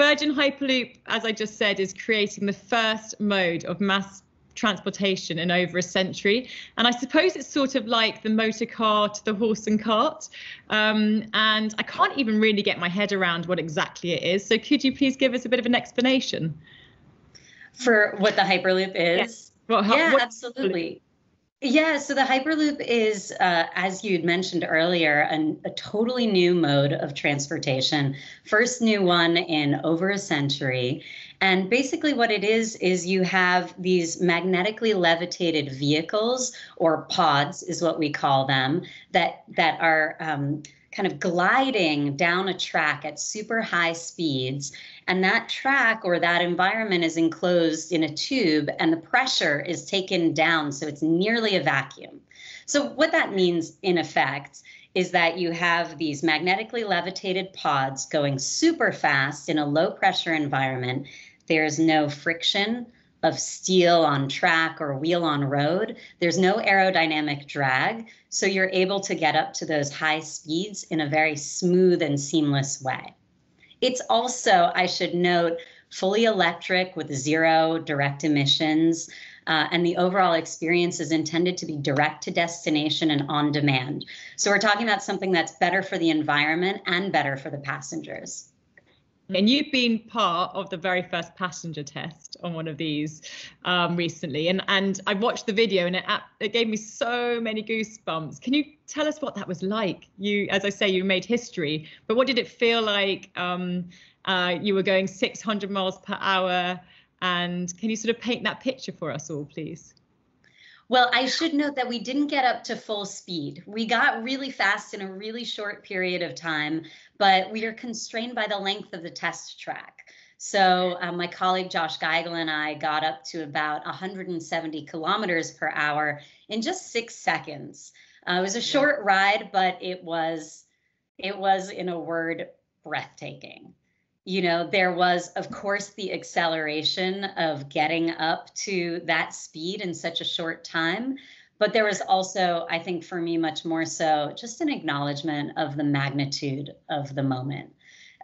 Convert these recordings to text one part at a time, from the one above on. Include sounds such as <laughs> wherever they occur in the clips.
Virgin Hyperloop, as I just said, is creating the first mode of mass transportation in over a century. And I suppose it's sort of like the motor car to the horse and cart. Um, and I can't even really get my head around what exactly it is. So could you please give us a bit of an explanation? For what the Hyperloop is? Yes. Well, how, yeah, absolutely. Yeah, so the Hyperloop is, uh, as you'd mentioned earlier, an, a totally new mode of transportation, first new one in over a century. And basically, what it is, is you have these magnetically levitated vehicles, or pods is what we call them, that, that are. Um, kind of gliding down a track at super high speeds. And that track or that environment is enclosed in a tube, and the pressure is taken down. So it's nearly a vacuum. So, what that means in effect is that you have these magnetically levitated pods going super fast in a low pressure environment. There's no friction of steel on track or wheel on road. There's no aerodynamic drag. So you're able to get up to those high speeds in a very smooth and seamless way. It's also, I should note, fully electric with zero direct emissions. Uh, and the overall experience is intended to be direct to destination and on demand. So we're talking about something that's better for the environment and better for the passengers. And you've been part of the very first passenger test on one of these um, recently, and and I watched the video and it it gave me so many goosebumps. Can you tell us what that was like? You, as I say, you made history, but what did it feel like? Um, uh, you were going 600 miles per hour, and can you sort of paint that picture for us all, please? Well, I should note that we didn't get up to full speed. We got really fast in a really short period of time, but we are constrained by the length of the test track. So um, my colleague Josh Giegel and I got up to about 170 kilometers per hour in just six seconds. Uh, it was a short ride, but it was, it was in a word, breathtaking you know, there was, of course, the acceleration of getting up to that speed in such a short time. But there was also, I think for me, much more so, just an acknowledgement of the magnitude of the moment.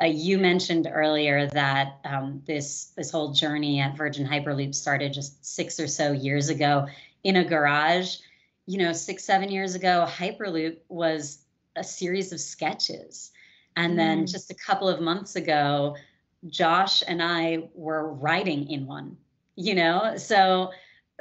Uh, you mentioned earlier that um, this this whole journey at Virgin Hyperloop started just six or so years ago in a garage. You know, six seven years ago, Hyperloop was a series of sketches and then mm. just a couple of months ago, Josh and I were riding in one, you know? So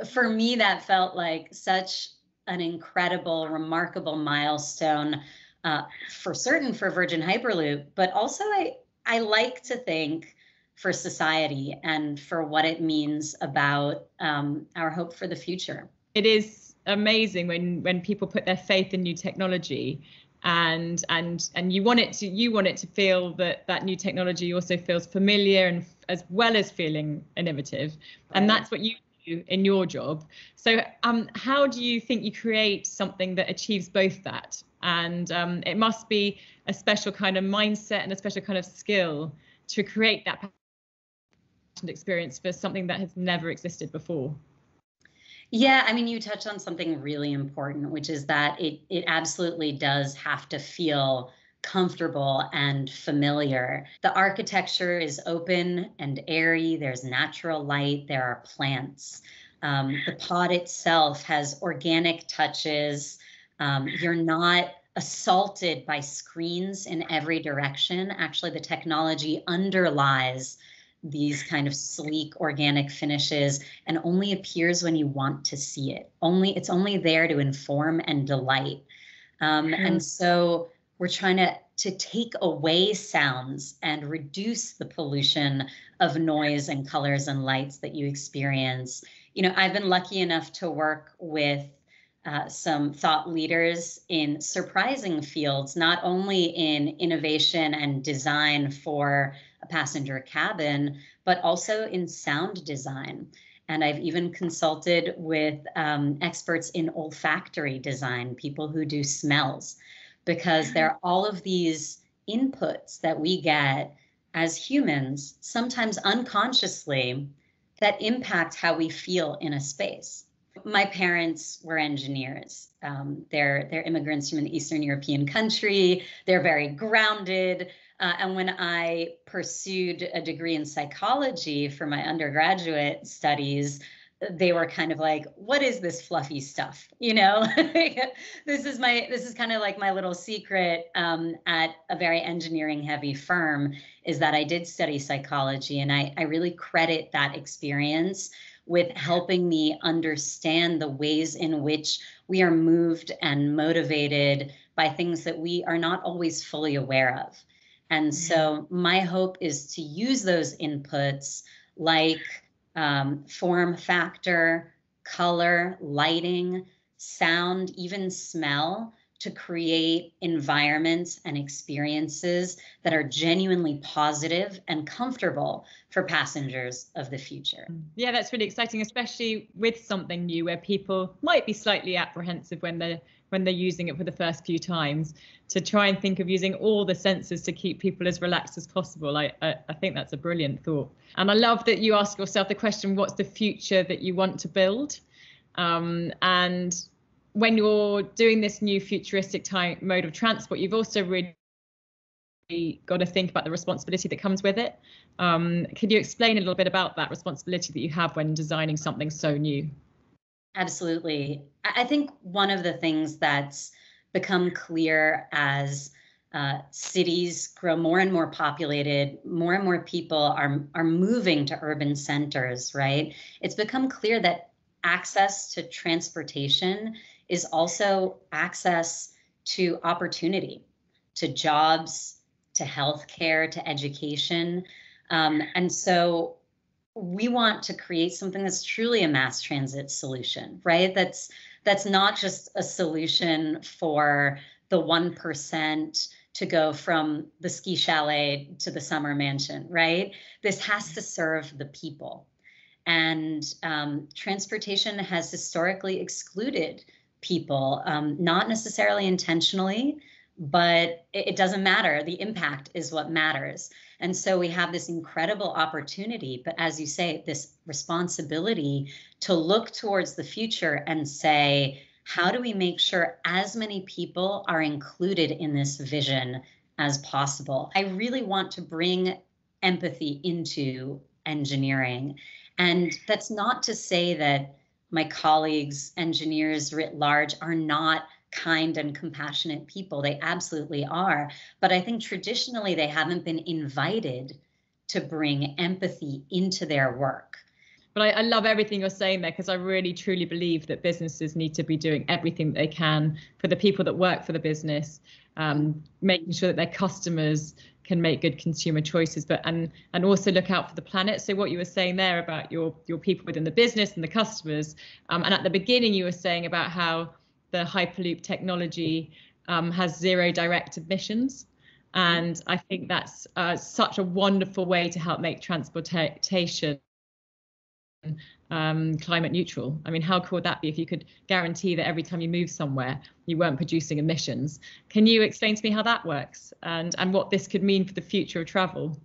for me, that felt like such an incredible, remarkable milestone uh, for certain for Virgin Hyperloop, but also I, I like to think for society and for what it means about um, our hope for the future. It is amazing when when people put their faith in new technology and and and you want it to you want it to feel that that new technology also feels familiar and as well as feeling innovative. And that's what you do in your job. So um how do you think you create something that achieves both that? And um, it must be a special kind of mindset and a special kind of skill to create that experience for something that has never existed before yeah, I mean, you touched on something really important, which is that it it absolutely does have to feel comfortable and familiar. The architecture is open and airy. There's natural light. There are plants. Um, the pod itself has organic touches. Um, you're not assaulted by screens in every direction. Actually, the technology underlies these kind of sleek organic finishes and only appears when you want to see it. Only it's only there to inform and delight. Um, mm. and so we're trying to to take away sounds and reduce the pollution of noise and colors and lights that you experience. You know i've been lucky enough to work with uh, some thought leaders in surprising fields, not only in innovation and design for passenger cabin, but also in sound design. And I've even consulted with um, experts in olfactory design, people who do smells, because there are all of these inputs that we get as humans, sometimes unconsciously, that impact how we feel in a space. My parents were engineers. Um, they're they're immigrants from an Eastern European country. They're very grounded. Uh, and when I pursued a degree in psychology for my undergraduate studies, they were kind of like what is this fluffy stuff? <laughs> You know <laughs> this is my this is kind of like my little secret um, at a very engineering heavy firm is that i did study psychology and I, I really credit that experience with helping me understand the ways in which we are moved and motivated by things that we are not always fully aware of and mm-hmm. so my hope is to use those inputs like um, form factor, color, lighting, sound, even smell to create environments and experiences that are genuinely positive and comfortable for passengers of the future. Yeah, that's really exciting, especially with something new where people might be slightly apprehensive when they're when they're using it for the first few times to try and think of using all the senses to keep people as relaxed as possible. I, I, I think that's a brilliant thought. And I love that you ask yourself the question, what's the future that you want to build? Um, and when you're doing this new futuristic type mode of transport, you've also really got to think about the responsibility that comes with it. Um, could you explain a little bit about that responsibility that you have when designing something so new? Absolutely. I think one of the things that's become clear as uh, cities grow more and more populated, more and more people are, are moving to urban centers, right? It's become clear that access to transportation is also access to opportunity, to jobs, to healthcare, to education. Um, and so we want to create something that's truly a mass transit solution, right? That's that's not just a solution for the 1% to go from the ski chalet to the summer mansion, right? This has to serve the people. And um, transportation has historically excluded people, um, not necessarily intentionally, but it, doesn't matter. The impact is what matters. And so we have this incredible opportunity, but as you say, this responsibility to look towards the future and say, how do we make sure as many people are included in this vision as possible? I really want to bring empathy into engineering. And that's not to say that my colleagues, engineers writ large, are not kind and compassionate people. They absolutely are. But I think traditionally they haven't been invited to bring empathy into their work. But I, I love everything you're saying there because I really truly believe that businesses need to be doing everything they can for the people that work for the business, um, making sure that their customers can make good consumer choices but and and also look out for the planet so what you were saying there about your your people within the business and the customers um, and at the beginning you were saying about how the Hyperloop technology um, has zero direct emissions. And I think that's uh, such a wonderful way to help make transportation um, climate neutral. I mean, how cool would that be if you could guarantee that every time you move somewhere, you weren't producing emissions? Can you explain to me how that works and, and what this could mean for the future of travel?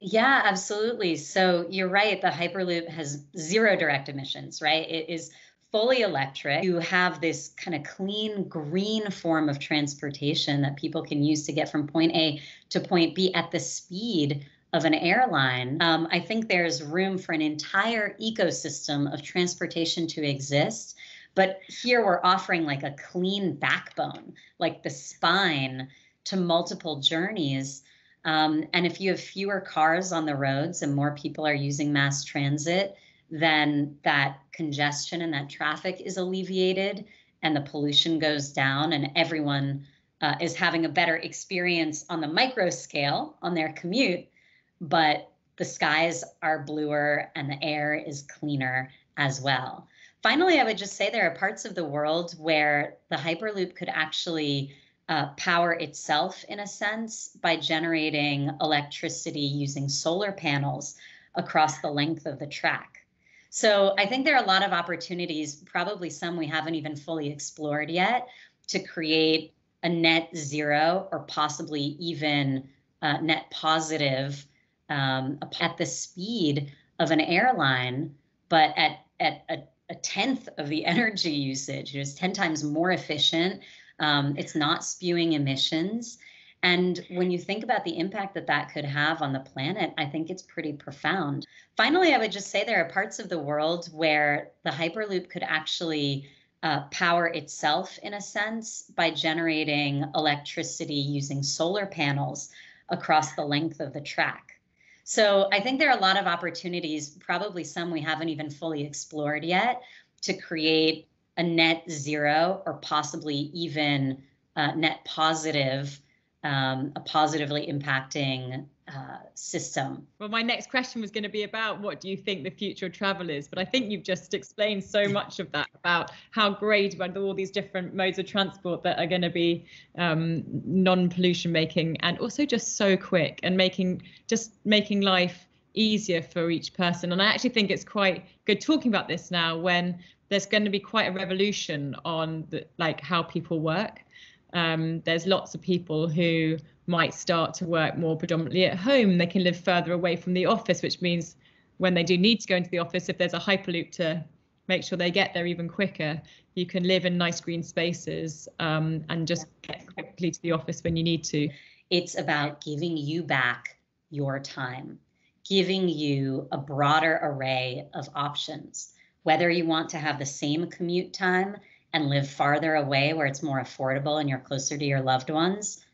Yeah, absolutely. So you're right. The Hyperloop has zero direct emissions, right? It is fully electric. You have this kind of clean green form of transportation that people can use to get from point A to point B at the speed of an airline. Um, I think there's room for an entire ecosystem of transportation to exist. But here we're offering like a clean backbone, like the spine to multiple journeys. Um, and if you have fewer cars on the roads and more people are using mass transit, then that congestion and that traffic is alleviated and the pollution goes down and everyone uh, is having a better experience on the micro scale on their commute but the skies are bluer and the air is cleaner as well. Finally i would just say there are parts of the world where the hyperloop could actually uh, power itself in a sense by generating electricity using solar panels across the length of the track so I think there are a lot of opportunities, probably some we haven't even fully explored yet, to create a net zero or possibly even uh, net positive um, at the speed of an airline, but at at a, a tenth of the <laughs> energy usage. It's ten times more efficient. Um, it's not spewing emissions, And when you think about the impact that that could have on the planet, I think it's pretty profound. Finally, I would just say there are parts of the world where the Hyperloop could actually uh, power itself in a sense by generating electricity using solar panels across the length of the track. So I think there are a lot of opportunities, probably some we haven't even fully explored yet, to create a net zero or possibly even uh, net positive, um, a positively impacting uh, system. Well, my next question was going to be about what do you think the future of travel is, but I think you've just explained so <laughs> much of that about how great about all these different modes of transport that are going to be um, non-pollution making and also just so quick and making just making life easier for each person. And I actually think it's quite good talking about this now when there's going to be quite a revolution on the, like how people work. Um, there's lots of people who might start to work more predominantly at home. They can live further away from the office, which means when they do need to go into the office, if there's a hyperloop to make sure they get there even quicker, you can live in nice green spaces um, and just get quickly to the office when you need to. It's about giving you back your time, giving you a broader array of options. Whether you want to have the same commute time and live farther away where it's more affordable and you're closer to your loved ones,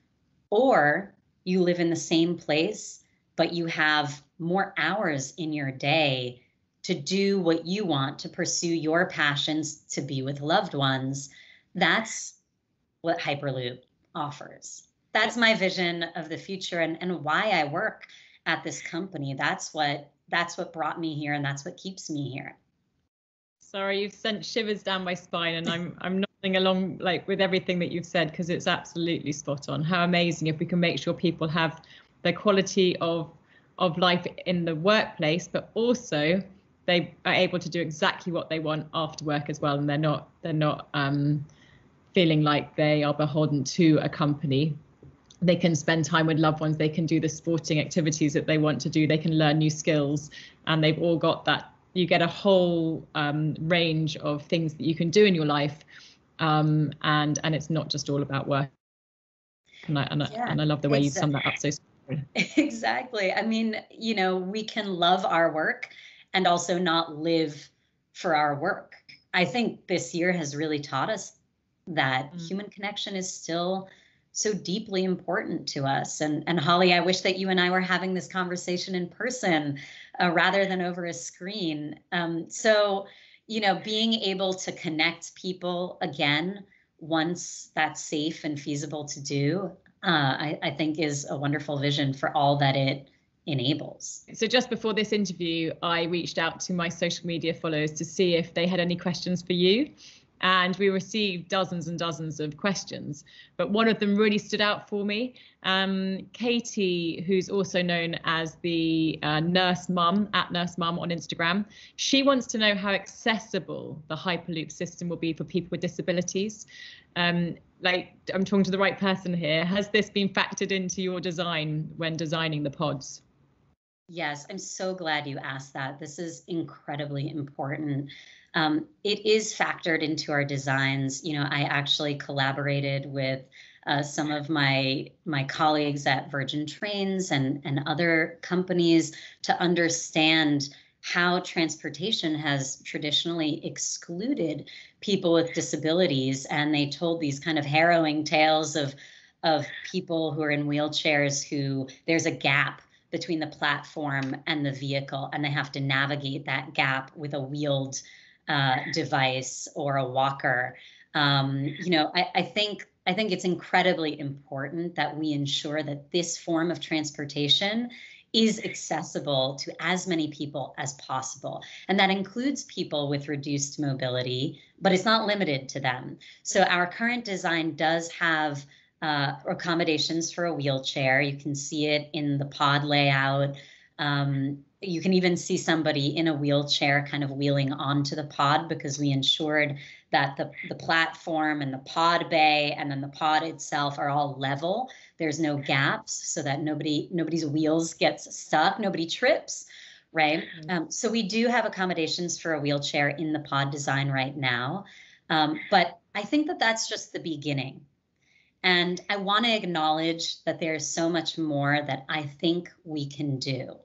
or you live in the same place, but you have more hours in your day to do what you want, to pursue your passions, to be with loved ones. That's what Hyperloop offers. That's my vision of the future and, and why I work at this company. That's what that's what brought me here and that's what keeps me here. Sorry, you've sent shivers down my spine and I'm I'm nodding along like with everything that you've said because it's absolutely spot on. How amazing if we can make sure people have the quality of of life in the workplace, but also they are able to do exactly what they want after work as well, and they're not they're not um, feeling like they are beholden to a company. They can spend time with loved ones. They can do the sporting activities that they want to do. They can learn new skills, and they've all got that. You get a whole um, range of things that you can do in your life, um, and and it's not just all about work. And I and, yeah, I, and I love the way you sum that up so. <laughs> Exactly. I mean, you know, we can love our work and also not live for our work. I think this year has really taught us that mm. human connection is still so deeply important to us. And and Holly, I wish that you and I were having this conversation in person uh, rather than over a screen. Um, so, you know, being able to connect people again once that's safe and feasible to do, uh, I, I think is a wonderful vision for all that it enables. So just before this interview, I reached out to my social media followers to see if they had any questions for you. And we received dozens and dozens of questions, but one of them really stood out for me. Um, Katie, who's also known as the uh, Nurse Mum at Nurse Mum on Instagram, she wants to know how accessible the Hyperloop system will be for people with disabilities. Um, like, I'm talking to the right person here. Has this been factored into your design when designing the pods? Yes, I'm so glad you asked that. This is incredibly important. Um, it is factored into our designs. You know, I actually collaborated with uh, some of my my colleagues at Virgin Trains and and other companies to understand how transportation has traditionally excluded people with disabilities, and they told these kind of harrowing tales of of people who are in wheelchairs who there's a gap between the platform and the vehicle, and they have to navigate that gap with a wheeled uh, device or a walker. Um, you know, I, I think I think it's incredibly important that we ensure that this form of transportation is accessible to as many people as possible. And that includes people with reduced mobility, but it's not limited to them. So our current design does have uh, accommodations for a wheelchair. You can see it in the pod layout. Um, you can even see somebody in a wheelchair kind of wheeling onto the pod because we ensured that the, the platform and the pod bay and then the pod itself are all level. There's no gaps so that nobody nobody's wheels gets stuck, nobody trips, right? Mm-hmm. Um, so we do have accommodations for a wheelchair in the pod design right now. Um, but I think that that's just the beginning And I want to acknowledge that there's so much more that I think we can do.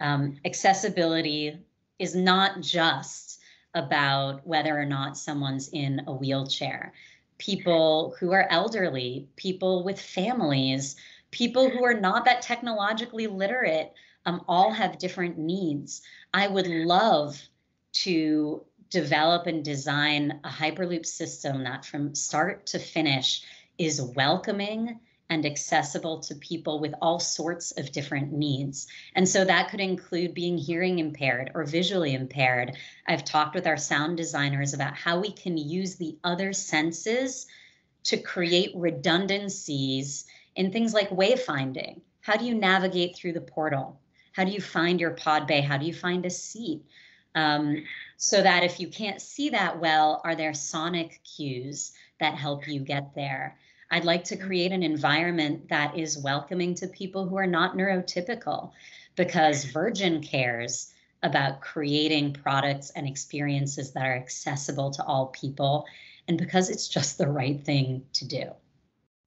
Um, accessibility is not just about whether or not someone's in a wheelchair. People who are elderly, people with families, people who are not that technologically literate, um, all have different needs. I would love to develop and design a Hyperloop system that from start to finish is welcoming and accessible to people with all sorts of different needs. And so that could include being hearing impaired or visually impaired. I've talked with our sound designers about how we can use the other senses to create redundancies in things like wayfinding. How do you navigate through the portal? How do you find your pod bay? How do you find a seat? Um, so that if you can't see that well, are there sonic cues that help you get there? I'd like to create an environment that is welcoming to people who are not neurotypical because Virgin cares about creating products and experiences that are accessible to all people and because it's just the right thing to do.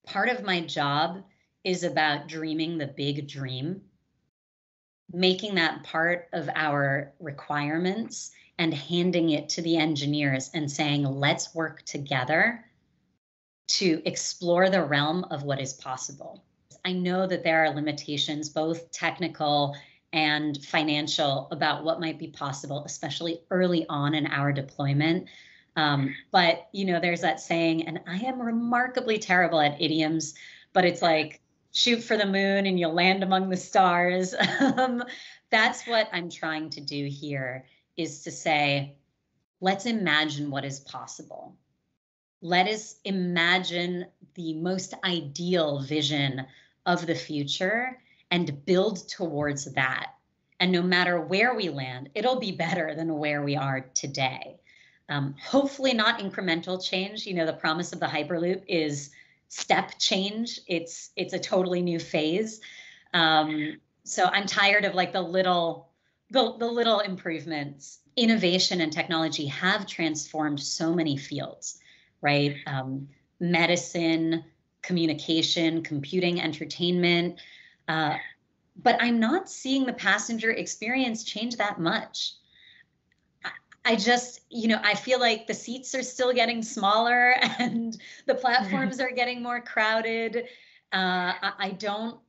Part of my job is about dreaming the big dream, making that part of our requirements and handing it to the engineers and saying, let's work together to explore the realm of what is possible. I know that there are limitations, both technical and financial, about what might be possible, especially early on in our deployment. Um, but you know, there's that saying, and I am remarkably terrible at idioms, but it's like shoot for the moon and you'll land among the stars. <laughs> um, that's what I'm trying to do here is to say, let's imagine what is possible let us imagine the most ideal vision of the future and build towards that. And no matter where we land, it'll be better than where we are today. Um, hopefully, not incremental change. You know, the promise of the Hyperloop is step change. It's it's a totally new phase. Um, so I'm tired of like the little the, the little improvements. Innovation and technology have transformed so many fields right? Um, medicine, communication, computing, entertainment. Uh, but I'm not seeing the passenger experience change that much. I just, you know, I feel like the seats are still getting smaller <laughs> and the platforms are getting more crowded. Uh, I, don't,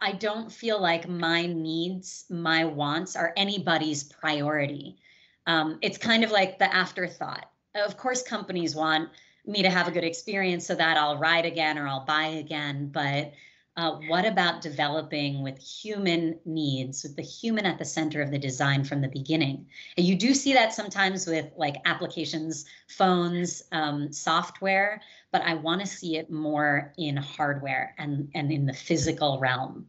I don't feel like my needs, my wants are anybody's priority. Um, it's kind of like the afterthought. Of course, companies want me to have a good experience so that I'll ride again or I'll buy again. But uh, what about developing with human needs, with the human at the center of the design from the beginning? And you do see that sometimes with like applications, phones, um, software, but I want to see it more in hardware and, and in the physical realm.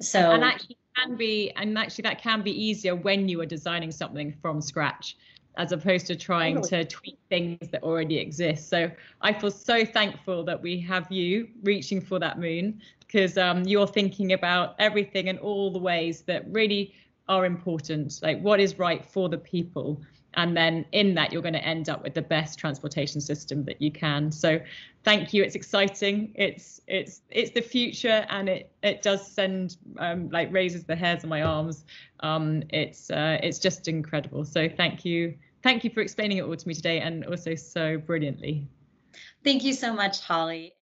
So and actually can be and actually that can be easier when you are designing something from scratch as opposed to trying totally. to tweak things that already exist. So I feel so thankful that we have you reaching for that moon because um, you're thinking about everything and all the ways that really are important, like what is right for the people. And then in that, you're going to end up with the best transportation system that you can. So thank you. It's exciting. It's it's it's the future, and it it does send um, like raises the hairs on my arms. Um, it's uh, it's just incredible. So thank you, thank you for explaining it all to me today, and also so brilliantly. Thank you so much, Holly.